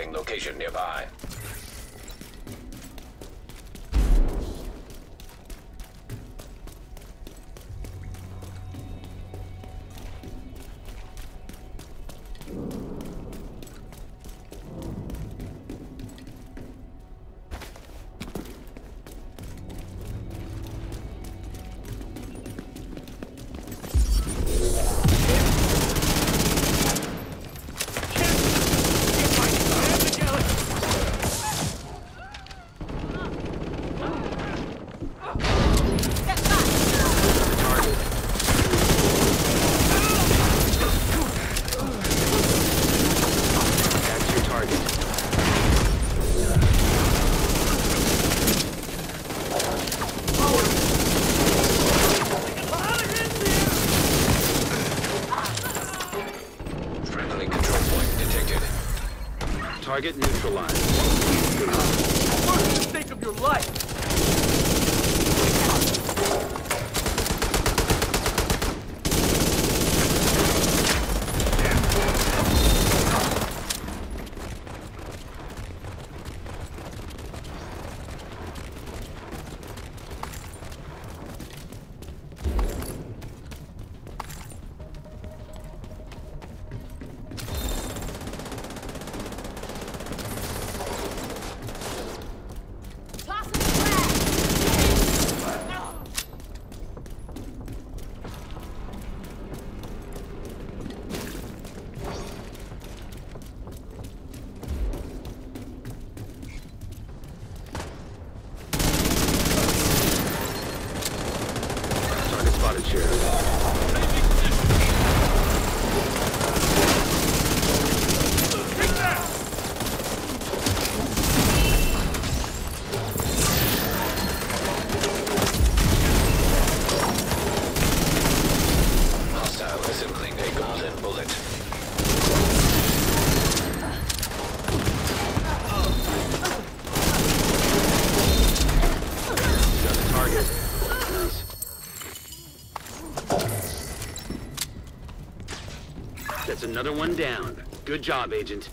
Setting location nearby. Target neutralized. Spotted, Sheriff. That's another one down. Good job, Agent.